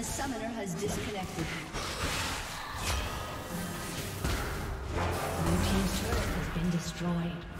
A summoner has disconnected. Blue Team's turret has been destroyed.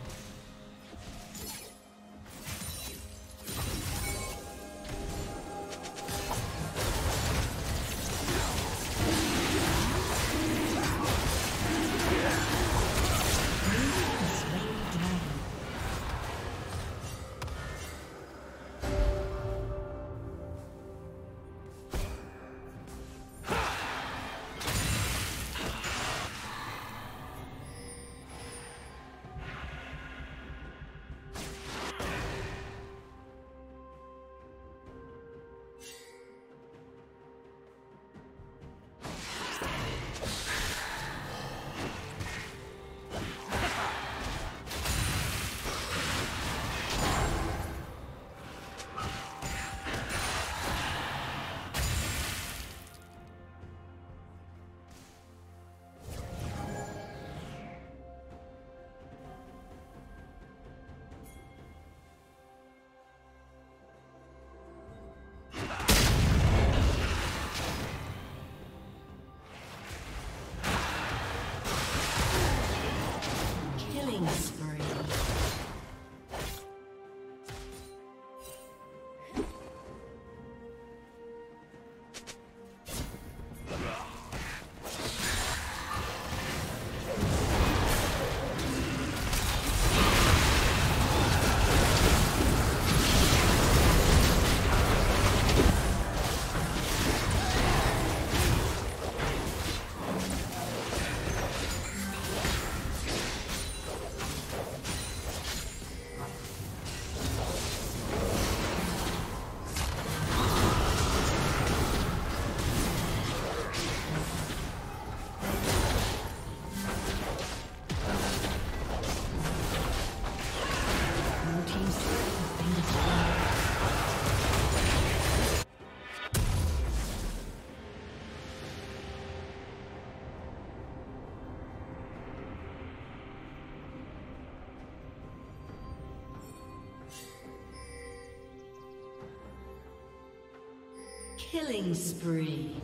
Killing spree.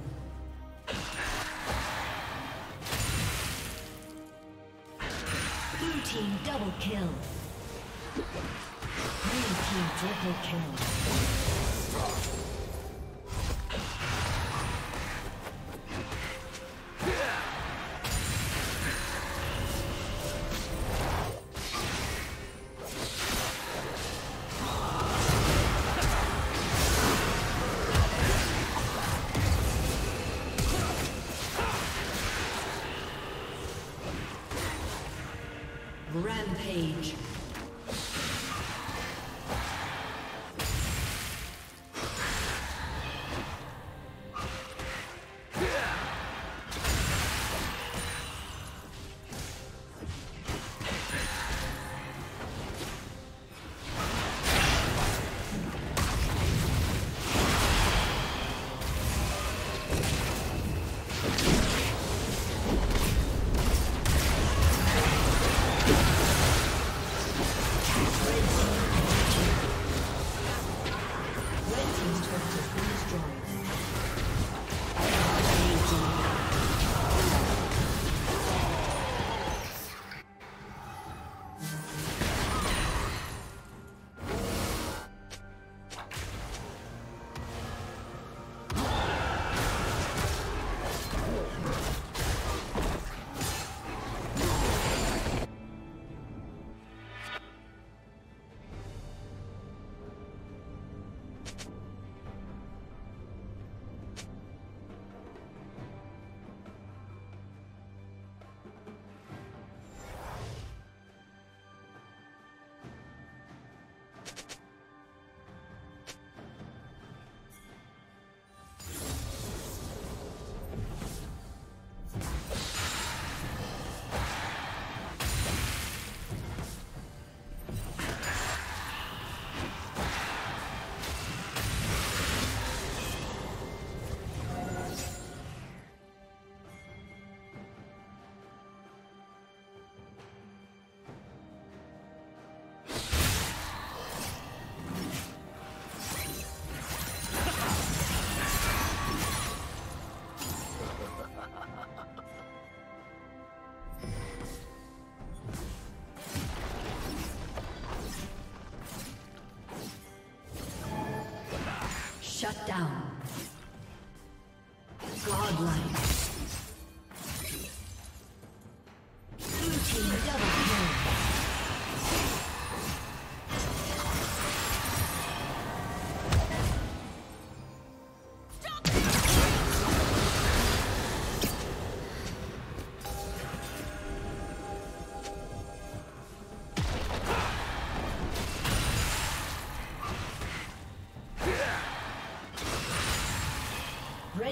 Blue team double kill. Green team triple kill. Rampage. Shut down.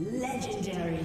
Legendary.